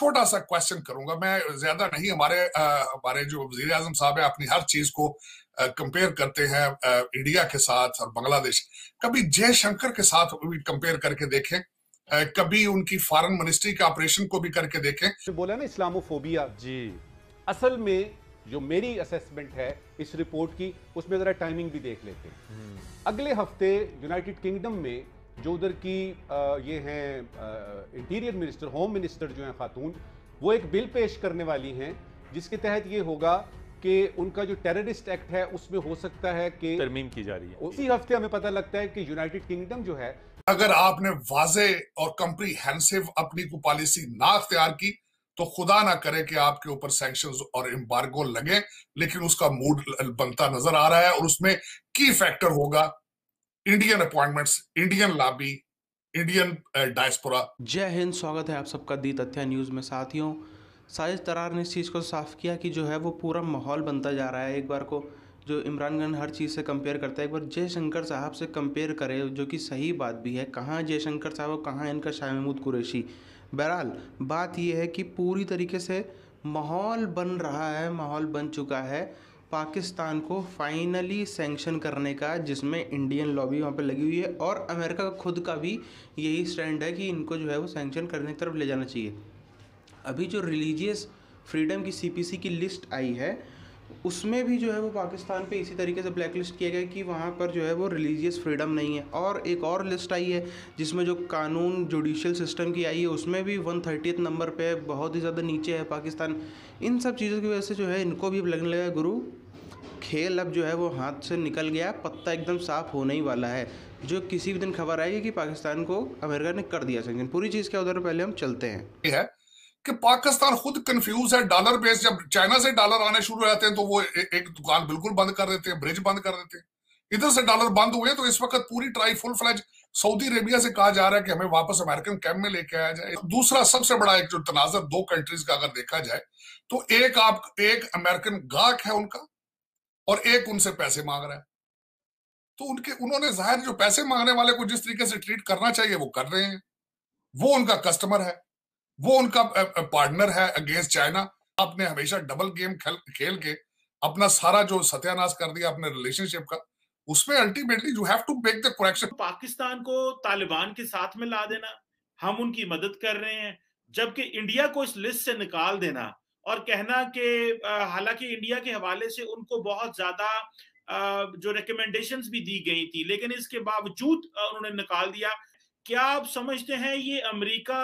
छोटा सा क्वेश्चन करूँगा। मैं ज़्यादा नहीं हमारे हमारे जो वज़ीर आज़म साहब है अपनी हर चीज़ को कंपेयर करते हैं इंडिया के साथ और बांग्लादेश। कभी जयशंकर के साथ भी कंपेयर करके देखें कभी उनकी फॉरेन मिनिस्ट्री के ऑपरेशन को भी करके देखें। बोला ना इस्लामोफोबिया। जी। असल में जो मेरी असेसमेंट है इस रिपोर्ट की उसमें जरा टाइमिंग भी देख लेते हैं। हम्म। अगले हफ़्ते यूनाइटेड किंगडम में जो उधर की ये हैं इंटीरियर मिनिस्टर होम मिनिस्टर जो हैं खातून वो एक बिल पेश करने वाली हैं जिसके तहत ये होगा कि उनका जो टेररिस्ट एक्ट है उसमें हो सकता है कि तरमीम की जा रही है। उसी हफ़्ते हमें पता लगता है कि यूनाइटेड किंगडम जो है अगर आपने वाजे और कंप्रीहेंसिव अपनी को पॉलिसी ना अख्तियार की तो खुदा ना करे कि आपके ऊपर सैंक्शन और एम्बार्गो लगे लेकिन उसका मूड बनता नज़र आ रहा है और उसमें की फैक्टर होगा Indian appointments Indian lobby Indian diaspora जय हिंद, स्वागत है आप सबका दी तथ्य न्यूज़ में साथियों। साजिद तरार ने इस चीज़ को साफ़ किया कि जो है वो पूरा माहौल बनता जा रहा है एक बार को, जो इमरान खान हर चीज़ से कंपेयर करता है। एक बार जयशंकर साहब से कंपेयर करे, जो कि सही बात भी है। कहाँ जयशंकर साहब और कहाँ इनका शाह महमूद कुरैशी? बहरहाल, बात यह है कि पूरी तरीके से माहौल बन रहा है, माहौल बन चुका है। पाकिस्तान को फाइनली सेंक्शन करने का, जिसमें इंडियन लॉबी वहाँ पे लगी हुई है और अमेरिका का खुद का भी यही स्टैंड है कि इनको जो है वो सेंक्शन करने की तरफ़ ले जाना चाहिए। अभी जो रिलीजियस फ्रीडम की सीपीसी की लिस्ट आई है उसमें भी जो है वो पाकिस्तान पे इसी तरीके से ब्लैक लिस्ट किया गया कि वहाँ पर जो है वो रिलीजियस फ्रीडम नहीं है। और एक और लिस्ट आई है, जिसमें जो कानून जुडिशल सिस्टम की आई है, उसमें भी वन थर्टी नंबर पे बहुत ही ज़्यादा नीचे है पाकिस्तान। इन सब चीज़ों की वजह से जो है इनको भी लगने लगा, गुरु, खेल अब जो है वो हाथ से निकल गया, पत्ता एकदम साफ़ होने ही वाला है। जो किसी भी दिन खबर आएगी कि पाकिस्तान को अमेरिका ने कर दिया सेंक्शन पूरी चीज़ क्या उधर पहले हम चलते है। कि पाकिस्तान खुद कंफ्यूज है डॉलर बेस जब चाइना से डॉलर आने शुरू हो जाते हैं तो वो ए, एक दुकान बिल्कुल बंद कर देते हैं ब्रिज बंद कर देते हैं। इधर से डॉलर बंद हुए तो इस वक्त पूरी try full fledged Saudi Arabia से कहा जा रहा है कि हमें वापस अमेरिकन कैम्प में लेके आया जाए। दूसरा सबसे बड़ा एक जो तनाजर दो कंट्रीज़ का अगर देखा जाए तो एक आप एक अमेरिकन गाहक है उनका और एक उनसे पैसे मांग रहा है। तो उनके उन्होंने ज़ाहिर जो पैसे मांगने वाले को जिस तरीके से ट्रीट करना चाहिए वो कर रहे हैं। वो उनका कस्टमर है। वो उनका पार्टनर है अगेंस्ट चाइना आपने हमेशा डबल गेम खेल खेल के अपना सारा जो सत्यानाश कर दिया अपने रिलेशनशिप का, उसमें ultimately you have to make the correction Pakistan को तालिबान के साथ में ला देना, हम उनकी मदद कर रहे हैं, जबकि इंडिया को इस लिस्ट से निकाल देना और कहना कि हालाँकि इंडिया के हवाले से उनको बहुत ज़्यादा जो रिकमेंडेशंस भी दी गई थी, लेकिन इसके बावजूद उन्होंने निकाल दिया। क्या आप समझते हैं ये अमेरिका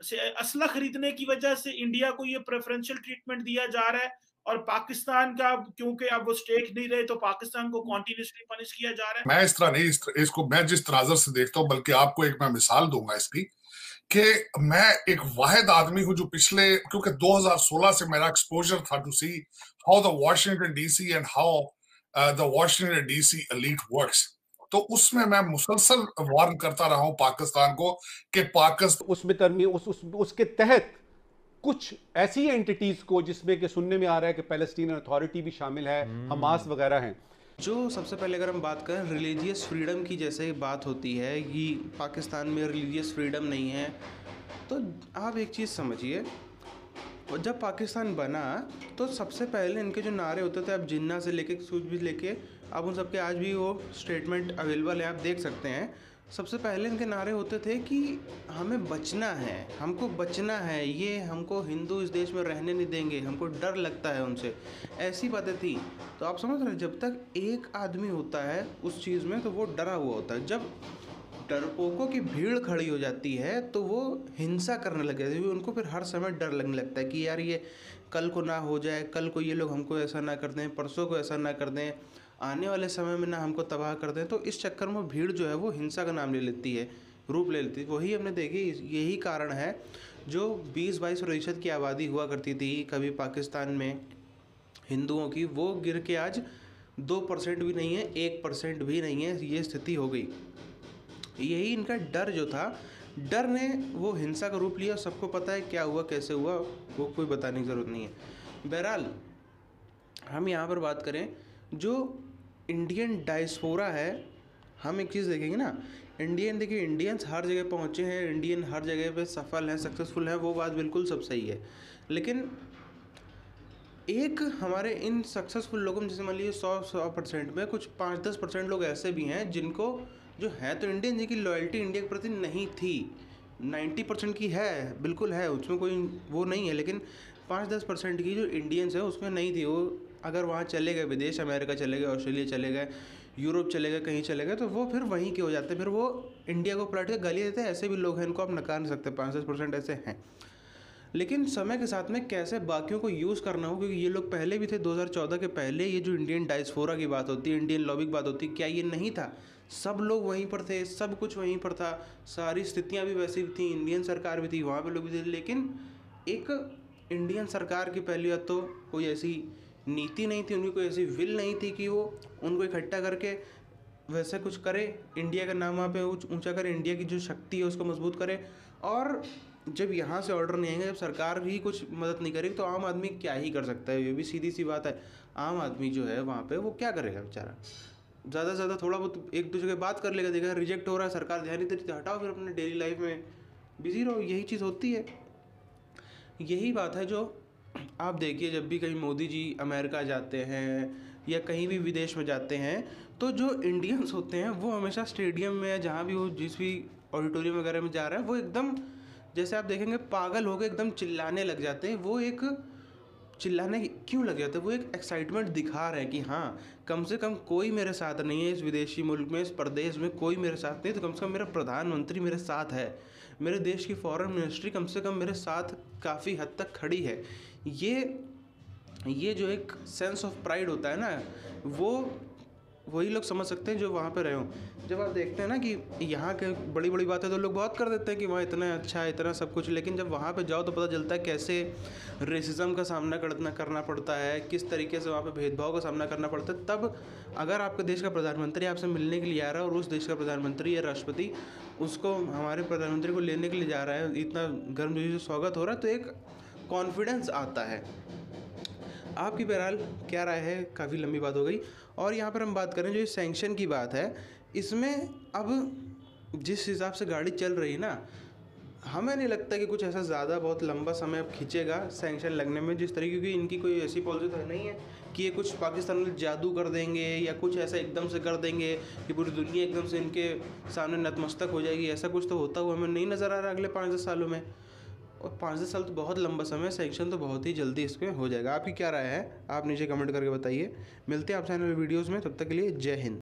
असला खरीदने की वजह से इंडिया को ये प्रेफरेंशियल ट्रीटमेंट दिया जा रहा है और पाकिस्तान का क्योंकि अब वो स्टेक नहीं रहे तो पाकिस्तान को कॉन्टिन्यूसली पनिश किया जा रहा है। मैं इस तरह नहीं इस तरह, इसको मैं जिस तनाजर से देखता हूँ बल्कि आपको एक मैं मिसाल दूँगा इसकी कि मैं एक वाहिद आदमी हूँ जो पिछले क्योंकि 2016 से मेरा एक्सपोजर था to see how the Washington DC and how the Washington DC elite works तो उसमें मैं मुसलसल वार्न करता रहा हूँ पाकिस्तान को कि पाकिस्तान उसमें तरमी उस, उस, उसके तहत कुछ ऐसी एंटिटीज को जिसमें कि सुनने में आ रहा है कि पैलेस्टीन अथॉरिटी भी शामिल है हमास वगैरह हैं। जो सबसे पहले अगर हम बात करें रिलीजियस फ्रीडम की जैसे बात होती है कि पाकिस्तान में रिलीजियस फ्रीडम नहीं है तो आप एक चीज़ समझिए जब पाकिस्तान बना तो सबसे पहले इनके जो नारे होते थे अब जिन्ना से लेके सूझ भी लेके अब उन सबके आज भी वो स्टेटमेंट अवेलेबल है, आप देख सकते हैं। सबसे पहले इनके नारे होते थे कि हमें बचना है, हमको बचना है, ये हमको हिंदू इस देश में रहने नहीं देंगे, हमको डर लगता है उनसे। ऐसी बातें थी। तो आप समझ रहे जब तक एक आदमी होता है उस चीज़ में तो वो डरा हुआ होता है। जब डरपोकों की भीड़ खड़ी हो जाती है तो वो हिंसा करने लग जाती है। उनको फिर हर समय डर लगने लगता है कि यार ये कल को ना हो जाए, कल को ये लोग हमको ऐसा ना कर दें, परसों को ऐसा ना कर दें। आने वाले समय में ना हमको तबाह कर दें तो इस चक्कर में भीड़ जो है वो हिंसा का नाम ले लेती है, रूप ले लेती वही हमने देखी, यही कारण है जो 20-22 प्रतिशत की आबादी हुआ करती थी, कभी पाकिस्तान में हिंदुओं की, वो गिर के आज दो परसेंट भी नहीं है, एक परसेंट भी नहीं है, ये स्थिति हो गई। यही इनका डर जो था, डर ने वो हिंसा का रूप लिया, सबको पता है क्या हुआ, कैसे हुआ, वो कोई बताने की ज़रूरत नहीं है। बहरहाल, हम यहाँ पर बात करें, जो इंडियन डायस्पोरा है, हम एक चीज़ देखेंगे ना। इंडियन देखिए इंडियंस हर जगह पहुँचे हैं इंडियन हर जगह पे सफल हैं सक्सेसफुल हैं, वो बात बिल्कुल सब सही है। लेकिन एक हमारे इन सक्सेसफुल लोगों में, जैसे मान लीजिए सौ सौ परसेंट में कुछ पाँच, दस परसेंट लोग ऐसे भी हैं, जिनको जो है तो इंडियन जिनकी लॉयल्टी इंडिया के प्रति नहीं थी। नाइन्टी परसेंट की है, बिल्कुल है, उसमें कोई वो नहीं है, लेकिन पाँच, दस परसेंट की जो इंडियंस है, उसमें नहीं थी, वो अगर वहाँ चले गए, विदेश अमेरिका चले गए, ऑस्ट्रेलिया चले गए, यूरोप चले गए, कहीं चले गए तो वो फिर वहीं के हो जाते फिर वो इंडिया को पलट के गली देते हैं। ऐसे भी लोग हैं, इनको आप नकार नहीं सकते। पाँच दस परसेंट ऐसे हैं। लेकिन समय के साथ में कैसे बाकियों को यूज़ करना हो क्योंकि ये लोग पहले भी थे 2014 के पहले ये जो इंडियन डाइसफोरा की बात होती है इंडियन लॉबी की बात होती, क्या ये नहीं था? सब लोग वहीं पर थे, सब कुछ वहीं पर था। सारी स्थितियाँ भी वैसी भी थी इंडियन सरकार भी थी, वहाँ पर लोग भी थे। लेकिन एक इंडियन सरकार की पहली तो कोई ऐसी नीति नहीं थी, उनकी कोई ऐसी विल नहीं थी कि वो उनको इकट्ठा करके वैसे कुछ करे इंडिया का नाम वहाँ पे ऊँचा करे इंडिया की जो शक्ति है उसको मज़बूत करे। और जब यहाँ से ऑर्डर नहीं आएँगे, जब सरकार भी कुछ मदद नहीं करेगी तो आम आदमी क्या ही कर सकता है? ये भी सीधी सी बात है। आम आदमी जो है वहाँ पे वो क्या करेगा बेचारा? ज़्यादा से ज़्यादा थोड़ा बहुत एक दूसरे के बात कर लेगा, देखा रिजेक्ट हो रहा है, सरकार ध्यान नहीं देती हटाओ फिर अपने डेली लाइफ में। बिज़ी रहो, यही चीज़ होती है। यही बात है जो आप देखिए, जब भी कहीं मोदी जी अमेरिका जाते हैं या कहीं भी विदेश में जाते हैं तो जो इंडियंस होते हैं, वो हमेशा स्टेडियम में या जहाँ भी वो जिस भी ऑडिटोरियम वगैरह में जा रहे हैं, वो एकदम, जैसे आप देखेंगे, पागल होकर एकदम चिल्लाने लग जाते हैं। वो एक चिल्लाने क्यों लगे होते हैं? वो एक एक्साइटमेंट दिखा रहे हैं कि हाँ कम से कम कोई मेरे साथ नहीं है इस विदेशी मुल्क में, इस प्रदेश में कोई मेरे साथ नहीं तो कम से कम मेरा प्रधानमंत्री मेरे साथ है। मेरे देश की फॉरेन मिनिस्ट्री कम से कम मेरे साथ काफ़ी हद तक खड़ी है। ये ये जो एक सेंस ऑफ़ प्राइड होता है ना, वो वही लोग समझ सकते हैं जो वहाँ पर रहे हों। जब आप देखते हैं ना कि यहाँ के बड़ी बड़ी बातें तो लोग बहुत कर देते हैं कि वहाँ, इतना अच्छा है, इतना सब कुछ। लेकिन जब वहाँ पर जाओ तो पता चलता है कैसे रेसिज्म का सामना करना करना पड़ता है, किस तरीके से वहाँ पर भेदभाव का सामना करना पड़ता है। तब अगर आपके देश का प्रधानमंत्री आपसे मिलने के लिए आ रहा है और उस देश का प्रधानमंत्री या राष्ट्रपति उसको, हमारे प्रधानमंत्री को लेने के लिए जा रहा है, इतना गर्मजोशी से स्वागत हो रहा है तो एक कॉन्फिडेंस आता है। आपकी बहरहाल क्या राय है? काफ़ी लंबी बात हो गई। और यहाँ पर हम बात करें जो सेंक्शन की बात है, इसमें अब जिस हिसाब से गाड़ी चल रही है ना, हमें नहीं लगता कि कुछ ऐसा ज़्यादा बहुत लंबा समय अब खींचेगा सेंक्शन लगने में जिस तरीके की इनकी कोई ऐसी पॉलिसी तो नहीं है कि ये कुछ पाकिस्तान में जादू कर देंगे या कुछ ऐसा एकदम से कर देंगे कि पूरी दुनिया एकदम से इनके सामने नतमस्तक हो जाएगी। ऐसा कुछ तो होता हुआ हमें नहीं नज़र आ रहा अगले पाँच दस सालों में। और पाँच दस साल तो बहुत लंबा समय सेक्शन तो बहुत ही जल्दी इसमें हो जाएगा। आपकी क्या राय है? आप नीचे कमेंट करके बताइए। मिलते हैं आप चैनल वीडियोज़ में, तब तक के लिए जय हिंद।